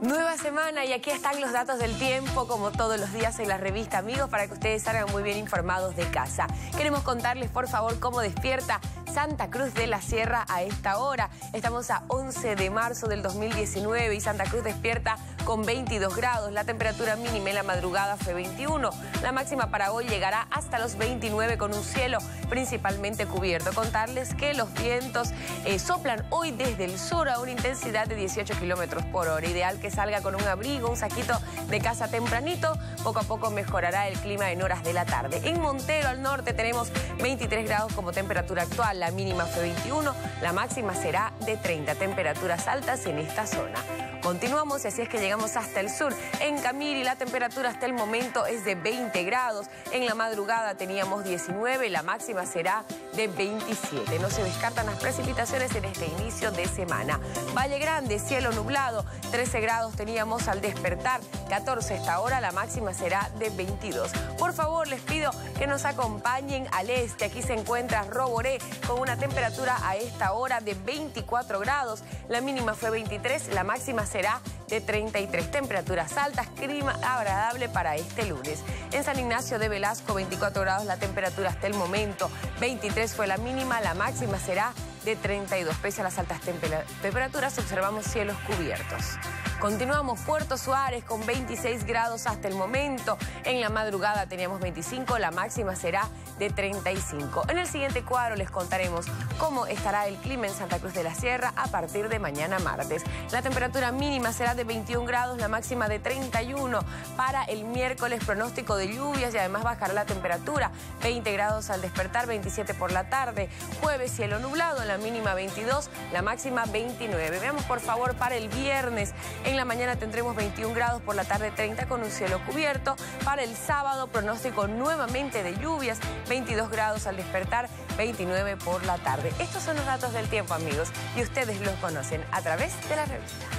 Nueva semana y aquí están los datos del tiempo, como todos los días en la revista Amigos, para que ustedes salgan muy bien informados de casa. Queremos contarles, por favor, cómo despierta Santa Cruz de la Sierra a esta hora. Estamos a 11 de marzo del 2019 y Santa Cruz despierta con 22 grados. La temperatura mínima en la madrugada fue 21. La máxima para hoy llegará hasta los 29 con un cielo principalmente cubierto. Contarles que los vientos eh, soplan hoy desde el sur a una intensidad de 18 kilómetros por hora. Ideal que salga con un abrigo, un saquito de casa tempranito. Poco a poco mejorará el clima en horas de la tarde. En Montero, al norte, tenemos 23 grados como temperatura actual la mínima fue 21, la máxima será de 30 temperaturas altas en esta zona. Continuamos y así es que llegamos hasta el sur. En Camiri la temperatura hasta el momento es de 20 grados. En la madrugada teníamos 19, la máxima será de 27. No se descartan las precipitaciones en este inicio de semana. Valle Grande, cielo nublado, 13 grados teníamos al despertar, 14 esta hora, la máxima será de 22. Por favor, les pido que nos acompañen al este. Aquí se encuentra Roboré con una temperatura a esta hora de 24 grados. La mínima fue 23, la máxima será de 33 temperaturas altas, clima agradable para este lunes. En San Ignacio de Velasco, 24 grados la temperatura hasta el momento, 23 fue la mínima, la máxima será de 32. Pese a las altas temperaturas, observamos cielos cubiertos. Continuamos Puerto Suárez con 26 grados hasta el momento. En la madrugada teníamos 25, la máxima será de 35. En el siguiente cuadro les contaremos cómo estará el clima en Santa Cruz de la Sierra a partir de mañana martes. La temperatura mínima será de 21 grados, la máxima de 31. Para el miércoles pronóstico de lluvias y además bajará la temperatura. 20 grados al despertar, 27 por la tarde. Jueves cielo nublado, la mínima 22, la máxima 29. Veamos por favor para el viernes. En la mañana tendremos 21 grados, por la tarde 30 con un cielo cubierto. Para el sábado pronóstico nuevamente de lluvias, 22 grados al despertar, 29 por la tarde. Estos son los datos del tiempo amigos y ustedes los conocen a través de la revista.